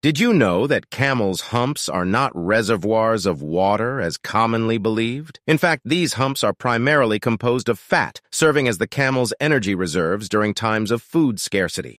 Did you know that camels' humps are not reservoirs of water as commonly believed? In fact, these humps are primarily composed of fat, serving as the camel's energy reserves during times of food scarcity.